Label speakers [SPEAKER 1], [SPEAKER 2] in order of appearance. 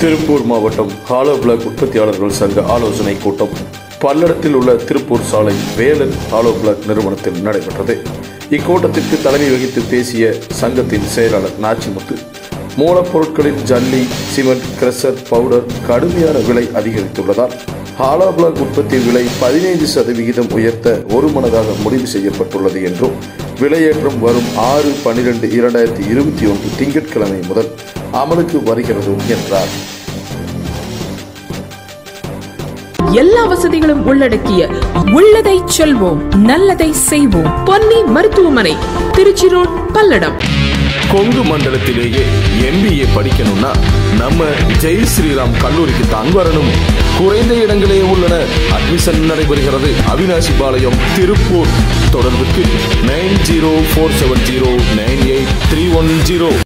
[SPEAKER 1] திருப்பூர் மாவட்டம் hollow block உற்பத்தியாளர்கள் சங்க ஆலோசனை கூட்டம் பல்லடத்தில் உள்ள திருப்பூர் சாலை வேலன் ஹாலோ பிளாக் நிறுவனத்தில் நடைபெற்றது. இக்கூட்டத்திற்கு தலைமை வகித்து பேசிய சங்கத்தின் செயலாளர் நாச்சிமுத்து மூலப்பொருட்களின் ஜல்லி சிமெண்ட் கிரஷர் பவுடர் கடுமையான விலை அதிகரித்துள்ளதால் ஹாலோ பிளாக் உற்பத்தி விலை பதினைந்து சதவிகிதம் உயர்த்த ஒருமனதாக முடிவு செய்யப்பட்டுள்ளது என்றும் விலையேற்றம் வரும் ஆறு பனிரெண்டு இரண்டாயிரத்தி இருபத்தி ஒன்று திங்கட்கிழமை முதல் அமலுக்கு வருகிறது என்றார்.
[SPEAKER 2] எல்லா வசதிகளும் உள்ளடக்கிய உள்ளதை செல்வோம் நல்லதை செய்வோம். பொன்னி மருத்துவமனை திருச்சி ரோட் பல்லடம்
[SPEAKER 1] கொங்கு மண்டலத்திலேயே எம்பிஏ படிக்கணும்னா நம்ம ஜெய் ஸ்ரீராம் கல்லூரிக்கு தான் வரணும். குறைந்த இடங்களே உள்ளன. அட்மிஷன் நடைபெறுகிறது. அவினாசி பாளையம் திருப்பூர். தொடர்புக்கு nine zero four seven zero nine eight three one zero.